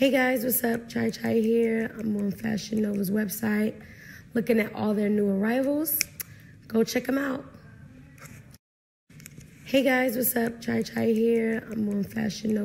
Hey guys, what's up? Chai Chai here. I'm on Fashion Nova's website looking at all their new arrivals. Go check them out. Hey guys, what's up? Chai Chai here. I'm on Fashion Nova.